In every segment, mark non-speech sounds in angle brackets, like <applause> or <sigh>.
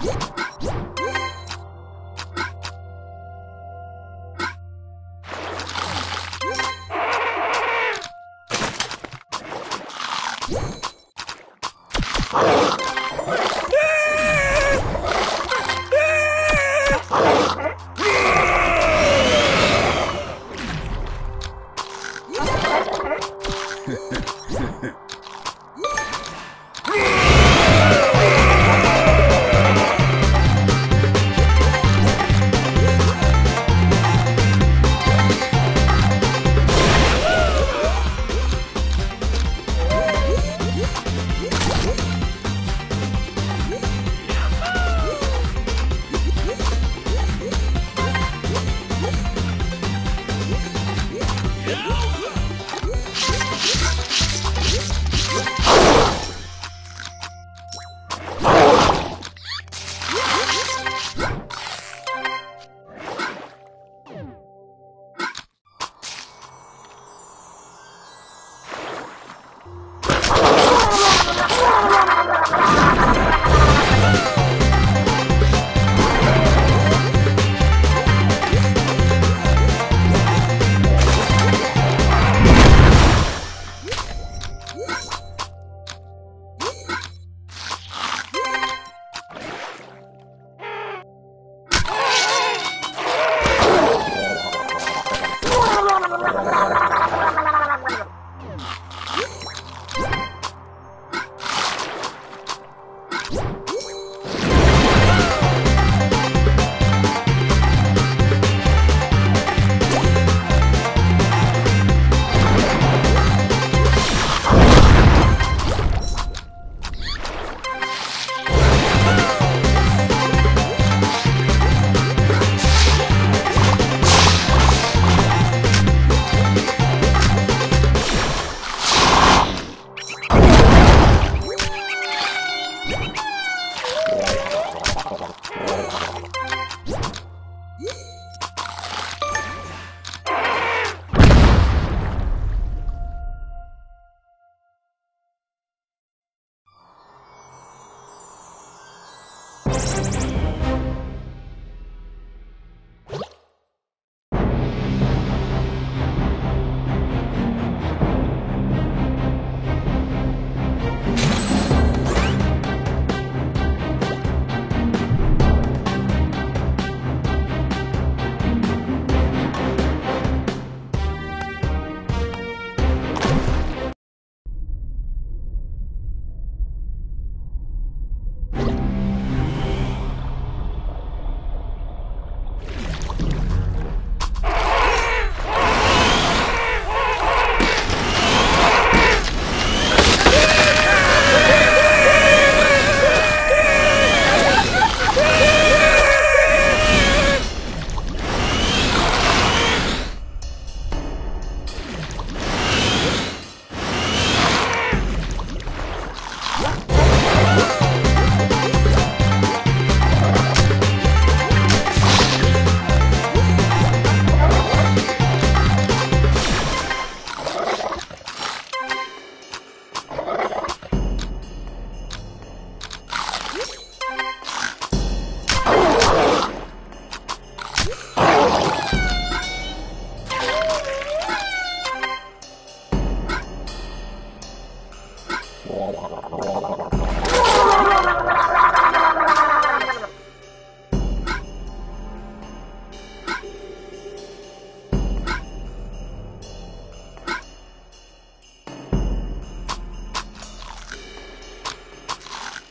Heh. <laughs>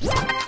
Yeah.